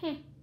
Hmm.